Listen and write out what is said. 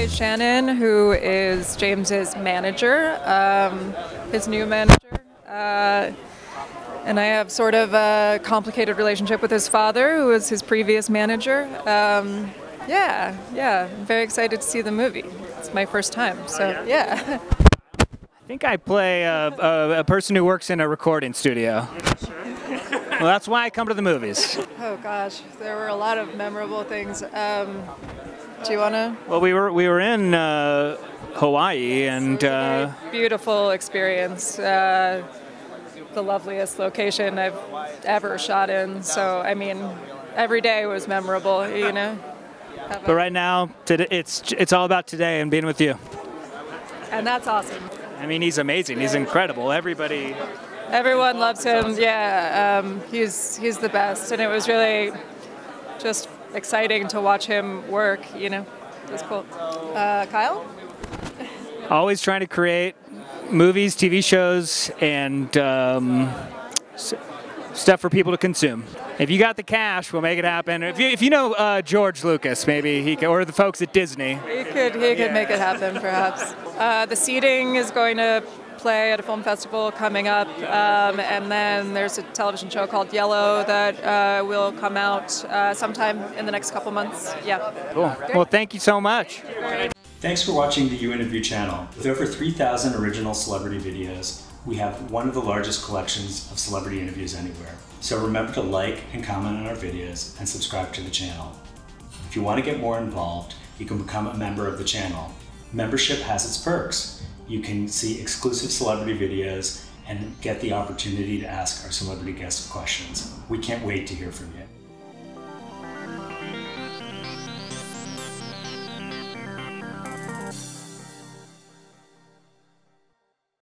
play Shannon, who is James's manager, um, his new manager. Uh, and I have sort of a complicated relationship with his father, who was his previous manager. Um, yeah, yeah, I'm very excited to see the movie. It's my first time, so yeah. I think I play a, a, a person who works in a recording studio. well, that's why I come to the movies. Oh gosh, there were a lot of memorable things. Um, do you want to? Well, we were we were in uh, Hawaii and. Uh, Beautiful experience. Uh, the loveliest location I've ever shot in. So I mean, every day was memorable. You know. but right now, today, it's it's all about today and being with you. And that's awesome. I mean, he's amazing. He's incredible. Everybody. Everyone loves him. Yeah, um, he's he's the best, and it was really just exciting to watch him work. You know, it was cool. Uh, Kyle. Always trying to create movies, TV shows, and um, stuff for people to consume. If you got the cash, we'll make it happen. If you, if you know uh, George Lucas, maybe he could, or the folks at Disney. He could he could make it happen, perhaps. Uh, the Seeding is going to play at a film festival coming up, um, and then there's a television show called Yellow that uh, will come out uh, sometime in the next couple months. Yeah. Cool. Well, thank you so much. Thanks for watching the uInterview channel. With over 3,000 original celebrity videos, we have one of the largest collections of celebrity interviews anywhere. So remember to like and comment on our videos and subscribe to the channel. If you want to get more involved, you can become a member of the channel. Membership has its perks. You can see exclusive celebrity videos and get the opportunity to ask our celebrity guests questions. We can't wait to hear from you.